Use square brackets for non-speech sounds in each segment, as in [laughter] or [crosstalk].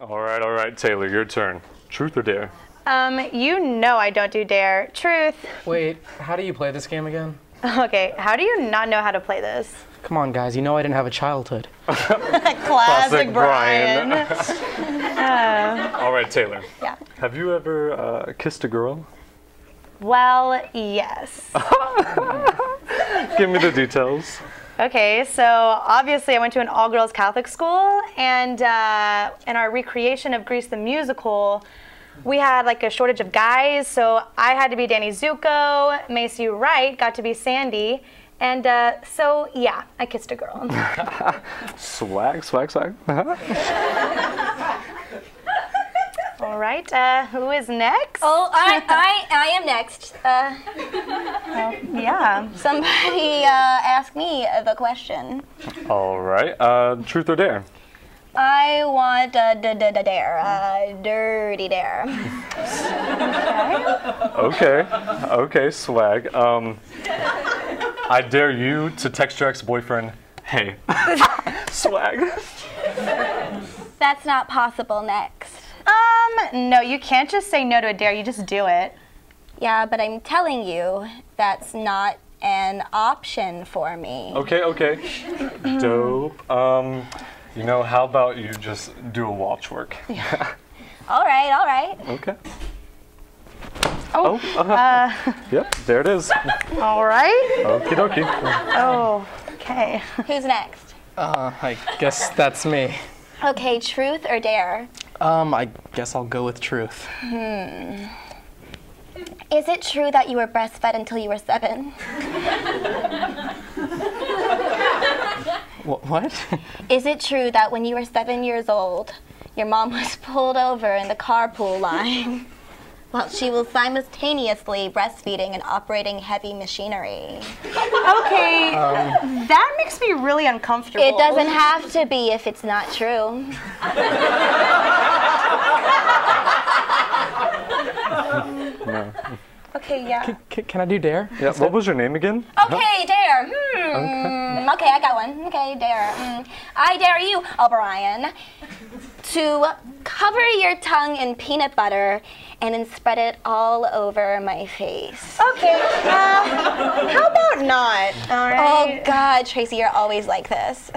All right, all right, Taylor, your turn. Truth or dare? Um, you know I don't do dare. Truth. Wait, how do you play this game again? [laughs] Okay, how do you not know how to play this? Come on, guys. You know I didn't have a childhood. [laughs] Classic, Brian. Brian. [laughs] All right, Taylor. yeah. Have you ever uh, kissed a girl? Well, yes. Give me the details. Okay, so obviously I went to an all-girls Catholic school, and uh, in our recreation of Grease the musical, we had like a shortage of guys, so I had to be Danny Zuko. Macy Wright got to be Sandy, and uh, so yeah, I kissed a girl. [laughs] Swag, swag, swag. [laughs] All right, uh, who is next? Oh, I, I, I am next. Uh, yeah. somebody uh, ask me the question. all right. Uh, truth or dare? I want a d- d- d- dare, a dirty dare. Okay. Okay, swag. Um, I dare you to text your ex-boyfriend, hey. [laughs] swag. That's not possible next. Um, no, you can't just say no to a dare. You just do it. Yeah, but I'm telling you, that's not an option for me. Okay, okay. Dope. Um, you know, how about you just do a watch work? [laughs] All right, all right. Okay. Oh, uh-huh. Yep, there it is. [laughs] all right. Okie dokie. Oh, okay. Who's next? Uh, I guess that's me. Okay, truth or dare? Um, I guess I'll go with truth. Is it true that you were breastfed until you were seven? Wh- what? Is it true that when you were seven years old, your mom was [laughs] pulled over in the carpool line [laughs] while she was simultaneously breastfeeding and operating heavy machinery? Okay, that makes me really uncomfortable. It doesn't have to be if it's not true. [laughs] Okay, yeah. C- can I do dare? Yeah, what was your name again? Okay, dare. Hmm. Okay, I got one. Okay, dare. Mm. I dare you, O'Brien, to cover your tongue in peanut butter and then spread it all over my face. Okay, uh, how about not? All Oh. God, Tracy, you're always like this.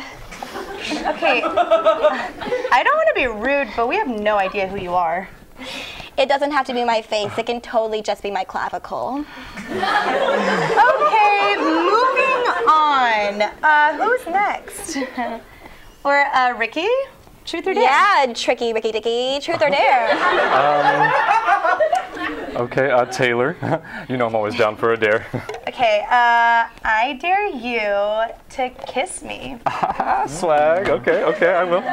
Okay. I don't want to be rude, but we have no idea who you are. It doesn't have to be my face. It can totally just be my clavicle. Okay, moving on. Uh, who's next? or uh, Ricky? Truth or dare? Yeah, tricky, Ricky Dicky. Truth or dare? Okay, uh, Taylor. [laughs] you know I'm always down for a dare. [laughs] Okay, uh, I dare you to kiss me. [laughs] Swag. Okay, okay, I will.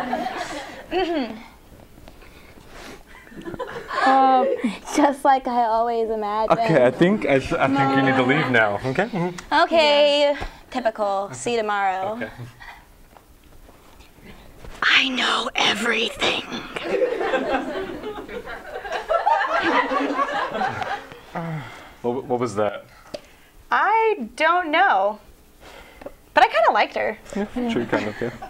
just like I always imagined. Okay, I think I, th- I think you need to leave now. Okay. Mhm. Okay, typical. See you tomorrow. Okay. I know everything. What, was that? I don't know. But I kind of liked her. Sure, you kind of. Yeah.